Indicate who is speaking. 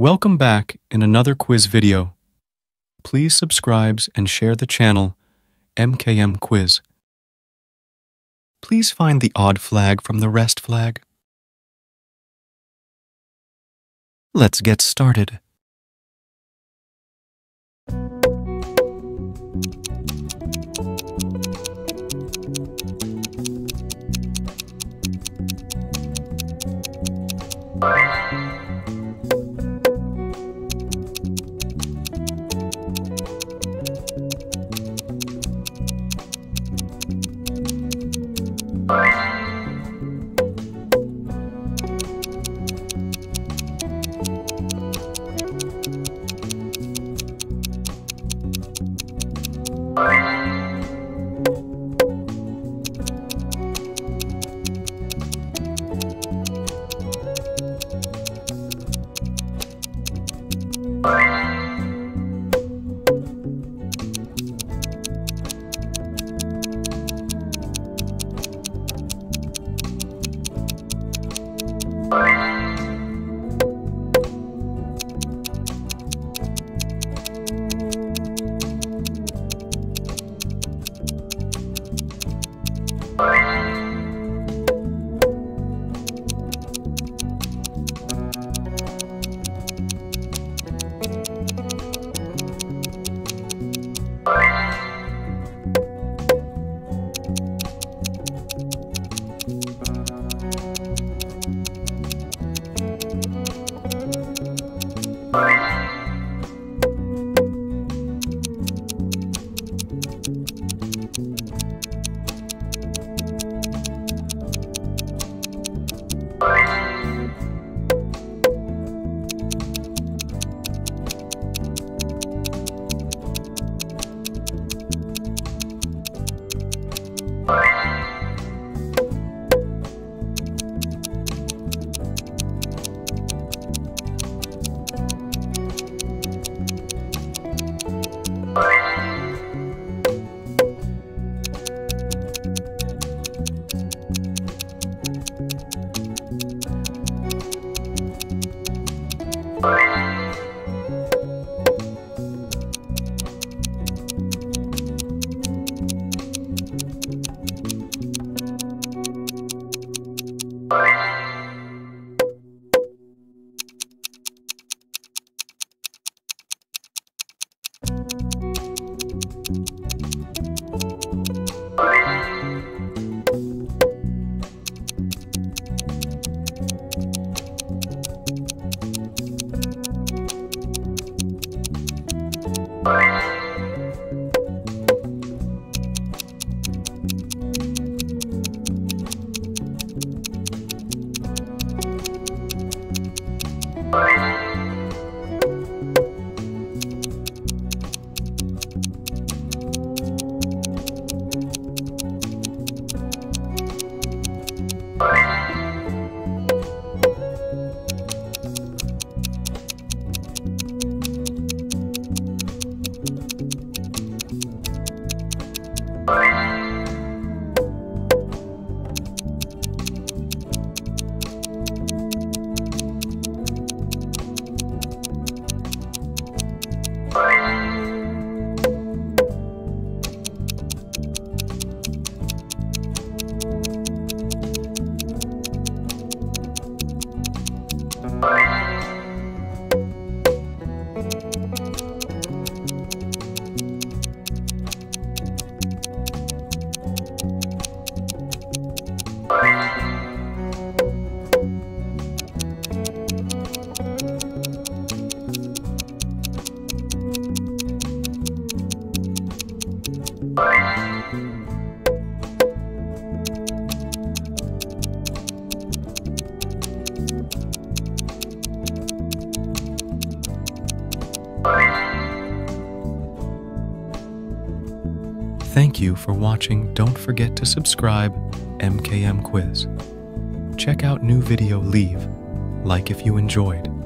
Speaker 1: Welcome back in another quiz video. Please subscribe and share the channel MKM Quiz. Please find the odd flag from the rest flag. Let's get started. Bye. you 감사합니다. you Thank you for watching. Don't forget to subscribe MKM Quiz. Check out new video Leave, like if you enjoyed.